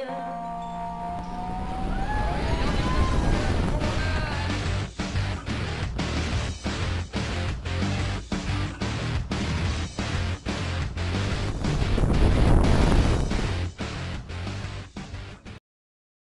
呀